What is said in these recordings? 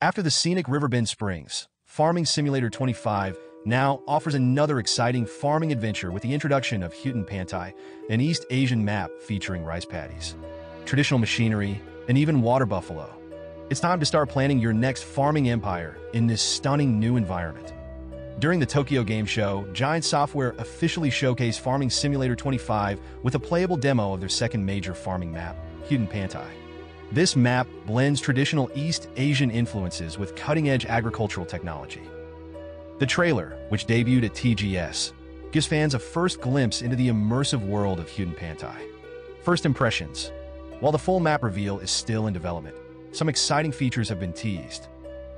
After the scenic Riverbend Springs, Farming Simulator 25 now offers another exciting farming adventure with the introduction of Hutan Pantai, an East Asian map featuring rice paddies, traditional machinery, and even water buffalo. It's time to start planning your next farming empire in this stunning new environment. During the Tokyo Game Show, Giants Software officially showcased Farming Simulator 25 with a playable demo of their second major farming map, Hutan Pantai. This map blends traditional East Asian influences with cutting-edge agricultural technology. The trailer, which debuted at TGS, gives fans a first glimpse into the immersive world of Hutan Pantai. First impressions. While the full map reveal is still in development, some exciting features have been teased.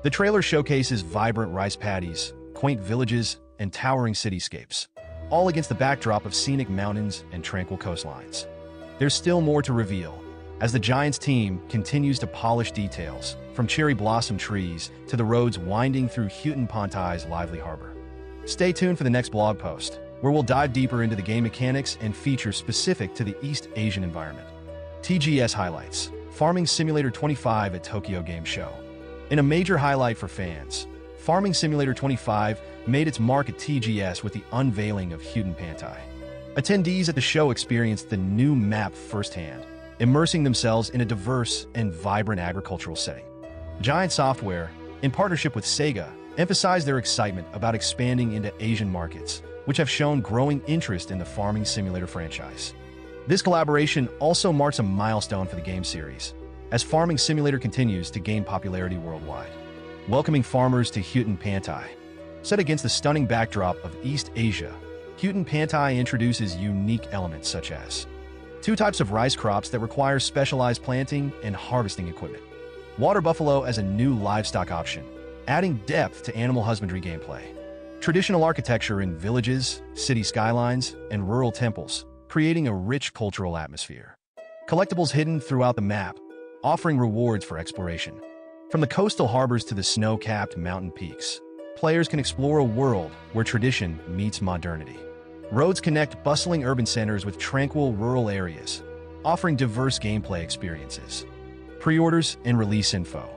The trailer showcases vibrant rice paddies, quaint villages, and towering cityscapes, all against the backdrop of scenic mountains and tranquil coastlines. There's still more to reveal, as the Giants team continues to polish details, from cherry blossom trees to the roads winding through Hutan Pantai's lively harbor. Stay tuned for the next blog post, where we'll dive deeper into the game mechanics and features specific to the East Asian environment. TGS highlights Farming Simulator 25 at Tokyo Game Show. In a major highlight for fans, Farming Simulator 25 made its mark at TGS with the unveiling of Hutan Pantai. Attendees at the show experienced the new map firsthand, immersing themselves in a diverse and vibrant agricultural setting. Giants Software, in partnership with Sega, emphasized their excitement about expanding into Asian markets, which have shown growing interest in the Farming Simulator franchise. This collaboration also marks a milestone for the game series, as Farming Simulator continues to gain popularity worldwide. Welcoming farmers to Hutan Pantai. Set against the stunning backdrop of East Asia, Hutan Pantai introduces unique elements such as Two types of rice crops that require specialized planting and harvesting equipment. Water buffalo as a new livestock option, adding depth to animal husbandry gameplay. Traditional architecture in villages, city skylines, and rural temples, creating a rich cultural atmosphere. Collectibles hidden throughout the map, offering rewards for exploration. From the coastal harbors to the snow-capped mountain peaks, players can explore a world where tradition meets modernity. Roads connect bustling urban centers with tranquil rural areas, offering diverse gameplay experiences. Pre-orders and release info.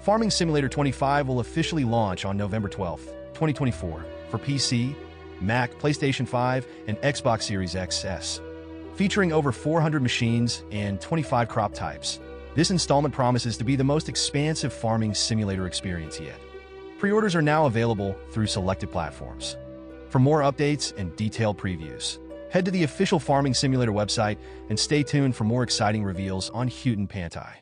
Farming Simulator 25 will officially launch on November 12, 2024 for PC, Mac, PlayStation 5, and Xbox Series XS. Featuring over 400 machines and 25 crop types, this installment promises to be the most expansive farming simulator experience yet. Pre-orders are now available through selected platforms. For more updates and detailed previews, head to the official Farming Simulator website and stay tuned for more exciting reveals on Hutan Pantai.